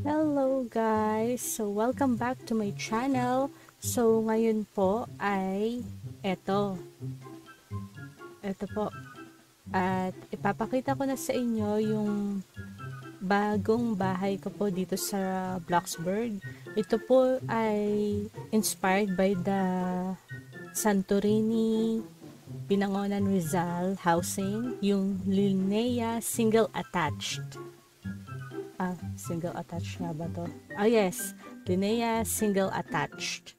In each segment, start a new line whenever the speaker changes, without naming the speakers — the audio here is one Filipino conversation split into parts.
Hello guys! So welcome back to my channel. So ngayon po ay eto. Eto po. At ipapakita ko na sa inyo yung bagong bahay ko po dito sa Bloxburg. Ito po ay inspired by the Santorini Binangonan Rizal housing, yung Linnea single attached. Ah, single attached nga ba to? Ah, yes. Linnea single attached.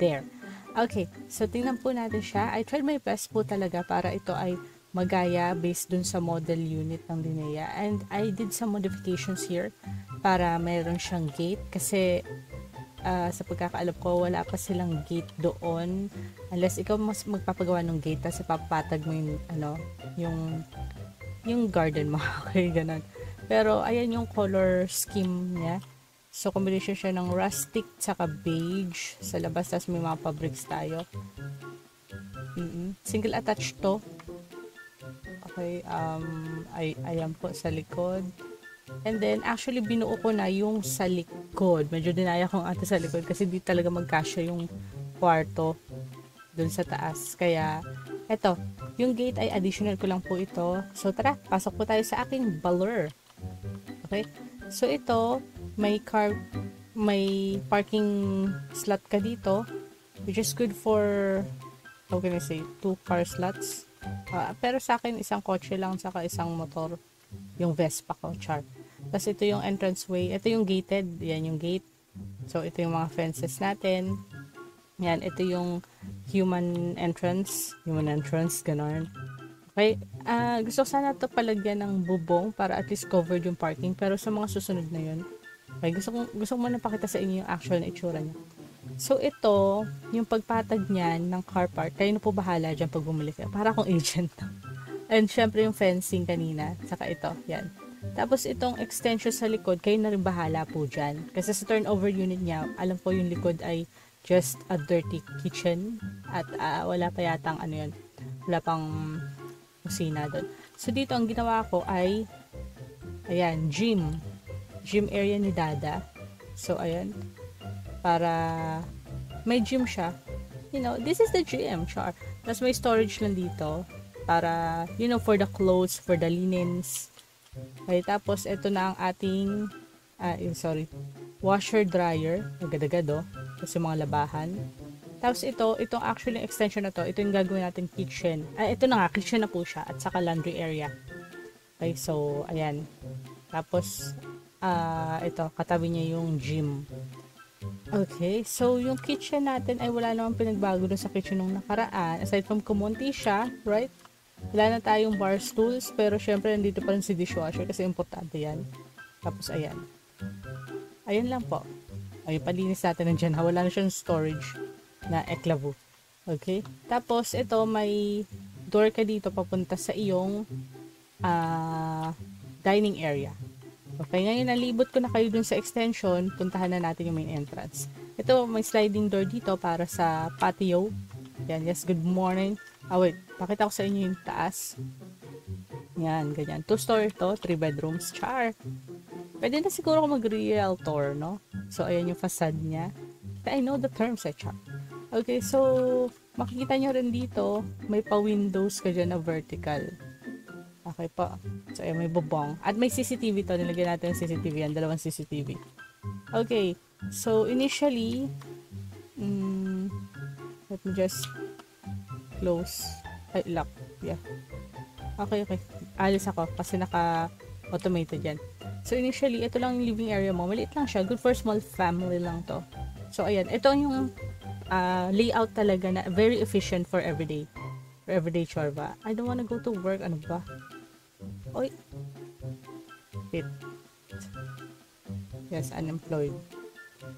There. Okay, so tingnan po natin siya. I tried my best po talaga para ito ay magaya based dun sa model unit ng Linnea. And I did some modifications here para mayroon siyang gate kasi uh, sa pagkakaalap ko, wala pa silang gate doon. Unless ikaw mas magpapagawa ng gate, tapos ipapatag mo yung, ano, yung, yung garden mo. okay, ganun. Pero, ayan yung color scheme niya. So, combination siya ng rustic tsaka beige sa labas. Tapos may mga fabrics tayo. Mm -mm. Single attached to. Okay, um, ay, ayan po sa likod. And then, actually, binuo ko na yung sa likod. Medyo dinaya kong ate sa likod kasi di talaga magkasya yung kwarto dun sa taas. Kaya, eto, yung gate ay additional ko lang po ito. So, tara, pasok po tayo sa aking baler. Okay? So, ito, may car, may parking slot ka dito, which is good for, how can I say, two car slots. Uh, pero sa akin, isang kotse lang, saka isang motor, yung Vespa ko, char. Tapos ito yung entrance way, ito yung gated, yan yung gate. So, ito yung mga fences natin. Yan, ito yung human entrance, human entrance, ganon. Okay, uh, gusto ko sana to palagyan ng bubong para at least covered yung parking. Pero sa mga susunod na yun, okay, gusto ko, gusto ko muna pakita sa inyo yung actual na itsura niya. So, ito, yung pagpatag niyan ng car park, kayo na po bahala dyan pag bumili kayo. Para akong agent. And syempre yung fencing kanina, saka ito, yan. Tapos itong extension sa likod, kayo na rin bahala po dyan. Kasi sa turnover unit niya, alam ko yung likod ay just a dirty kitchen. At uh, wala pa yatang ano yun, wala pang kusina doon. So, dito ang ginawa ko ay, ayan, gym. Gym area ni Dada. So, ayan. Para, may gym siya. You know, this is the gym, char. Tapos may storage lang dito. Para, you know, for the clothes, for the linens. Okay, tapos ito na ang ating, ah, sorry, washer dryer. Agad-agad, oh. Tapos yung mga labahan. Tapos ito, itong actually extension na to, ito yung gagawin natin kitchen. Ay, ito na nga, kitchen na po siya at saka laundry area. Okay, so, ayan. Tapos, uh, ito, katabi niya yung gym. Okay, so yung kitchen natin ay wala namang pinagbago dun sa kitchen nung nakaraan. Aside from kumunti siya, right? Wala na tayong bar stools, pero syempre nandito pa rin si dishwasher kasi importante yan. Tapos, ayan. Ayan lang po. Ay, palinis natin nandiyan. Wala na siyang storage na eklavo. Okay? Tapos, ito, may door ka dito papunta sa iyong uh, dining area. Okay, ngayon nalibot ko na kayo dun sa extension, puntahan na natin yung main entrance. Ito, may sliding door dito para sa patio. Yan, yes, good morning. Ah, wait, pakita ko sa inyo yung taas. Yan, ganyan. Two-story to, three bedrooms. Char! Pwede na siguro ako mag-realtor, no? So, ayan yung facade niya. I know the terms, eh, char. Okay, so, makikita nyo rin dito, may pa-windows ka dyan na vertical. Okay pa. So, ayan, may bubong. At may CCTV to. Nilagyan natin yung CCTV yan. Dalawang CCTV. Okay. So, initially, mm, let me just close. Ay, lock. Yeah. Okay, okay. Alis ako kasi naka-automated yan. So, initially, ito lang yung living area mo. Maliit lang siya. Good for small family lang to. So, ayan. Ito yung uh, layout talaga na very efficient for everyday. For everyday chorba. I don't wanna go to work. Ano ba? Oy. Wait. Yes, unemployed.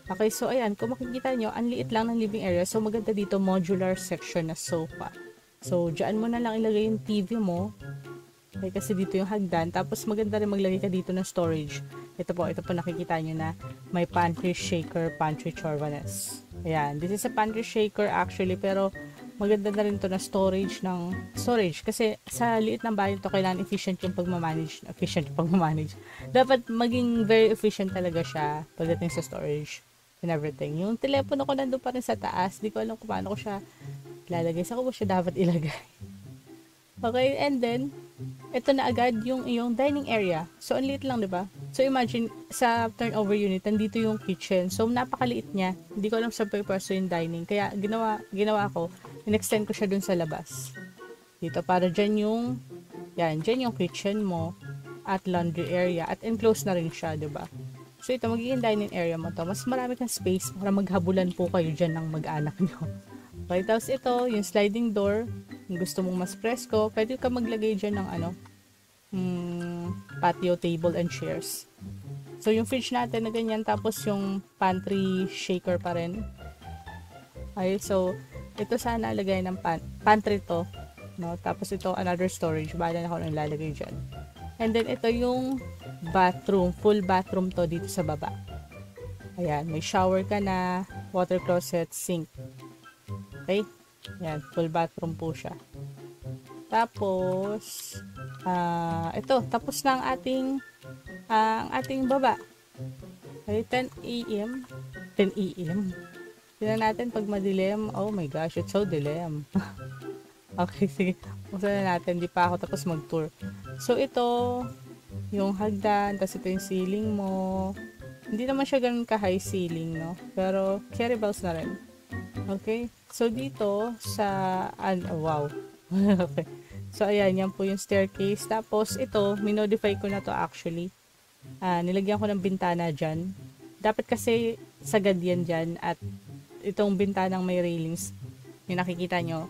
Okay, so ayan, kung makikita nyo, ang liit lang ng living area. So, maganda dito, modular section na sofa. So, dyan mo na lang ilagay yung TV mo. Okay, kasi dito yung hagdan. Tapos, maganda rin maglagay ka dito ng storage. Ito po, ito po nakikita nyo na may pantry shaker, pantry chorvanes. Ayan, this is a pantry shaker actually, pero maganda na rin to na storage ng storage. Kasi sa liit ng bahay to kailangan efficient yung pagmamanage efficient yung pagmamanage. Dapat maging very efficient talaga siya pagdating sa storage and everything. Yung telepono ko nandun pa rin sa taas di ko alam kung paano ko siya lalagay. Sa ko ba siya dapat ilagay okay and then ito na agad yung yung dining area. So, ang liit lang, di ba? So, imagine, sa turnover unit, nandito yung kitchen. So, napakaliit niya. Hindi ko alam sa purpose yung dining. Kaya, ginawa, ginawa ko, in-extend ko siya dun sa labas. Dito, para dyan yung, yan, dyan yung kitchen mo at laundry area. At enclosed na rin siya, di ba? So, ito, magiging dining area mo to. Mas marami kang space para maghabulan po kayo dyan ng mag-anak nyo. Okay, tapos ito, yung sliding door, kung gusto mong mas presko, pwede ka maglagay dyan ng ano, hmm, patio table and chairs. So, yung fridge natin na ganyan, tapos yung pantry shaker pa rin. Okay, so, ito sana lagay ng pan pantry to. No? Tapos ito, another storage. Bahala na ako nang lalagay dyan. And then, ito yung bathroom. Full bathroom to dito sa baba. Ayan, may shower ka na, water closet, sink. Okay? Yan, full bathroom po siya. Tapos, uh, ito, tapos na ang ating, uh, ang ating baba. Okay, 10 a.m. 10 a.m. Tignan natin pag madilim. Oh my gosh, it's so dilim. okay, sige. Buksan na natin. Di pa ako tapos mag-tour. So, ito, yung hagdan, tapos ito yung ceiling mo. Hindi naman siya ganun ka-high ceiling, no? Pero, carry bells na rin. Okay? So, dito sa, an, oh, wow. okay. So, ayan, yan po yung staircase. Tapos, ito, minodify ko na to actually. Uh, nilagyan ko ng bintana dyan. Dapat kasi sagad yan dyan at itong bintanang may railings, yung nakikita nyo,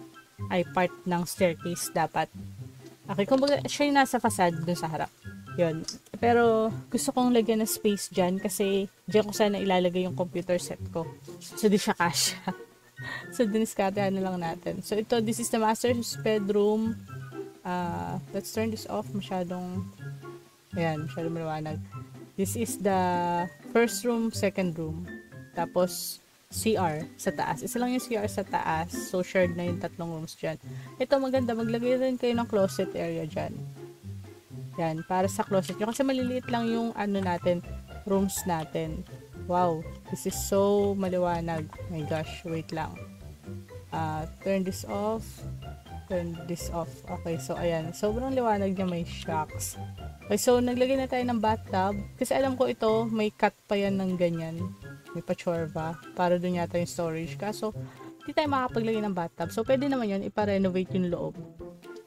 ay part ng staircase dapat. Okay, kumbaga, siya yung nasa facade dun sa harap. Yun. Pero, gusto kong lagyan ng space dyan kasi dyan ko sana ilalagay yung computer set ko. So, di siya kasha. so, diniskartehan na lang natin. So, ito, this is the master's bedroom. Uh, let's turn this off. Masyadong, ayan, masyadong maliwanag. This is the first room, second room. Tapos, CR sa taas. Isa lang yung CR sa taas. So, shared na yung tatlong rooms dyan. Ito, maganda. Maglagay rin kayo ng closet area dyan. Yan, para sa closet nyo. Kasi maliliit lang yung ano natin, rooms natin. Wow, this is so maliwanag. My gosh, wait lang. Uh, turn this off. Turn this off. Okay, so ayan. Sobrang liwanag niya may shocks. Okay, so naglagay na tayo ng bathtub. Kasi alam ko ito, may cut pa yan ng ganyan. May pachorba. Para dun yata yung storage. Kaso, hindi tayo makapaglagay ng bathtub. So, pwede naman yun, ipa-renovate yung loob.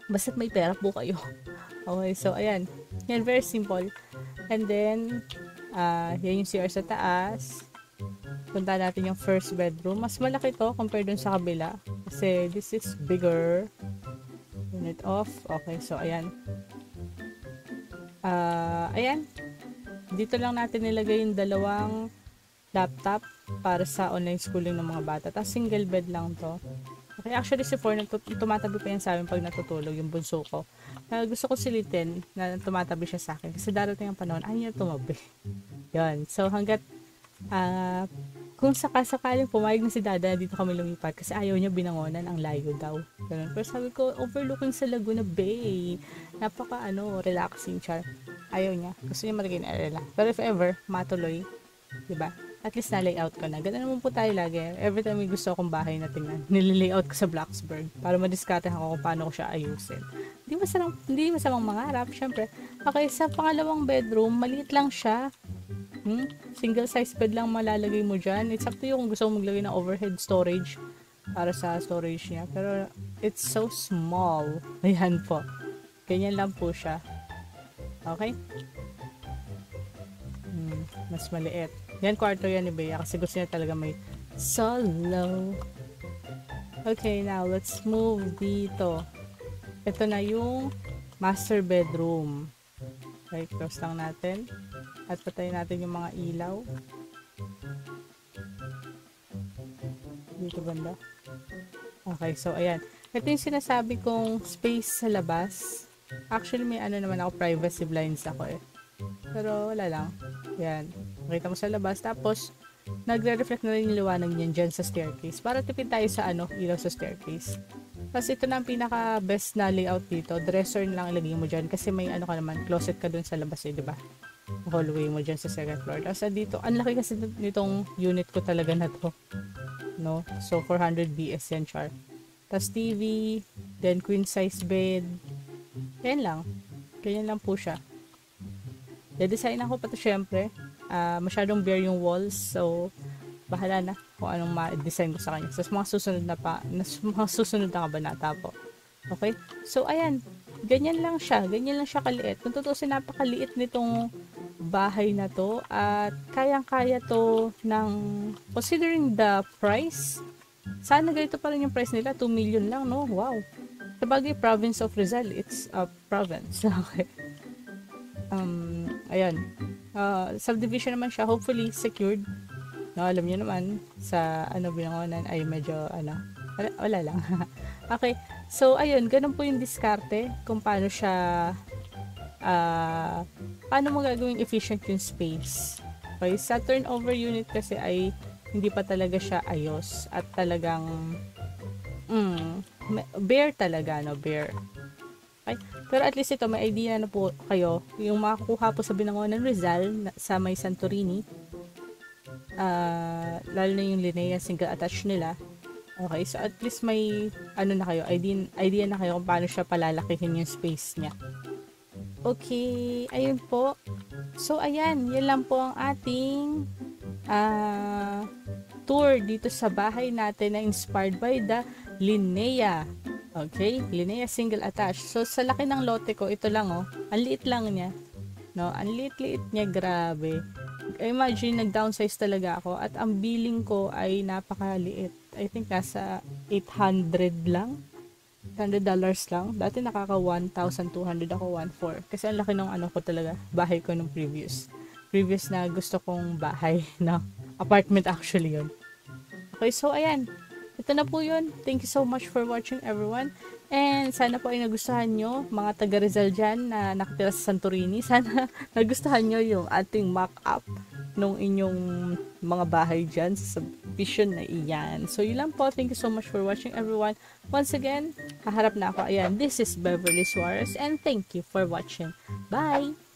Basta't may pera po kayo. Okay, so ayan. Yan, very simple. And then, Uh, yan yung CR sa taas. Punta natin yung first bedroom. Mas malaki to compare dun sa kabila. Kasi this is bigger. Turn it off. Okay, so ayan. Uh, ayan. Dito lang natin nilagay yung dalawang laptop para sa online schooling ng mga bata. Tapos single bed lang to. Okay, actually si Ford, tumatabi pa yan sa amin pag natutulog yung bunso ko uh, gusto ko silitin na tumatabi siya sa akin. Kasi darating ang panahon, ayaw niya tumabi. Yun. So, hanggat uh, kung sakasakaling pumayag na si Dada dito kami lumipat kasi ayaw niya binangonan ang layo daw. Ganun. Pero sabi ko, overlooking sa Laguna Bay. Napaka ano, relaxing char. Ayaw niya. Gusto niya malagay na area Pero if ever, matuloy. Diba? At least na-layout ko na. Ganun naman po tayo lagi. Every time may gusto akong bahay na tingnan, nililayout ko sa Blacksburg para madiskarte ako kung paano ko siya ayusin. Hindi masamang, hindi masamang mangarap, syempre. Okay, sa pangalawang bedroom, maliit lang siya. Hmm? Single size bed lang malalagay mo dyan. It's up to you kung gusto mo maglagay ng overhead storage para sa storage niya. Pero, it's so small. Ayan po. Ganyan lang po siya. Okay? Hmm, mas maliit. Yan, kwarto yan ni Bea kasi gusto niya talaga may solo. Okay, now let's move dito ito na yung master bedroom. Okay, close lang natin. At patayin natin yung mga ilaw. Dito banda. Okay, so ayan. Ito yung sinasabi kong space sa labas. Actually, may ano naman ako, privacy blinds ako eh. Pero wala lang. Ayan. Makita mo sa labas. Tapos, nagre-reflect na rin yung liwanag niyan dyan sa staircase. Para tipid tayo sa ano, ilaw sa staircase. Tapos ito na ang pinaka best na layout dito. Dresser lang ilagay mo dyan kasi may ano ka naman, closet ka dun sa labas eh, di ba? Hallway mo dyan sa second floor. Tapos dito, ang laki kasi nitong unit ko talaga na to. No? So 400 BS yan, char. Tapos TV, then queen size bed. Yan lang. Ganyan lang po siya. De-design ako pa to syempre. Uh, masyadong bare yung walls. So, bahala na kung anong ma-design ko sa kanya. Sa mga susunod na pa, na, mga susunod na kabanata po. Okay? So, ayan. Ganyan lang siya. Ganyan lang siya kaliit. Kung tutusin, napakaliit nitong bahay na to. At kayang-kaya to ng, considering the price, sana ganito pa rin yung price nila. 2 million lang, no? Wow. Sabagay, province of Rizal. It's a province. Okay. Um, ayan. Uh, subdivision naman siya. Hopefully, secured. No, alam niyo naman, sa ano binangonan ay medyo, ano, wala, wala lang. okay. So, ayun. Ganun po yung diskarte kung paano siya, uh, paano mo gagawing efficient yung space. Okay. Sa turnover unit kasi ay hindi pa talaga siya ayos at talagang mm, bear talaga no bear okay? pero at least ito may idea na po kayo yung makakuha po sa binangonan Rizal sa may Santorini uh, lalo na yung Linnea single attach nila okay so at least may ano na kayo idea, idea na kayo kung paano siya palalakihin yung space niya okay ayun po so ayan yan lang po ang ating uh, tour dito sa bahay natin na inspired by the Linnea. Okay? Linnea single attached. So, sa laki ng lote ko, ito lang oh. Ang liit lang niya. No? Ang liit-liit niya. Grabe. Imagine, nag-downsize talaga ako. At ang billing ko ay napakaliit. I think nasa 800 lang. 100 dollars lang. Dati nakaka 1,200 ako, 1,400. Kasi ang laki ng ano ko talaga, bahay ko nung previous. Previous na gusto kong bahay, no? Apartment actually yun. Okay, so ayan. Ito na po yun. Thank you so much for watching everyone. And sana po ay nagustuhan nyo, mga taga Rizal dyan na nakatira sa Santorini. Sana nagustuhan nyo yung ating mock-up nung inyong mga bahay dyan sa subdivision na iyan. So, yun lang po. Thank you so much for watching everyone. Once again, haharap na ako. Ayan, this is Beverly Suarez and thank you for watching. Bye!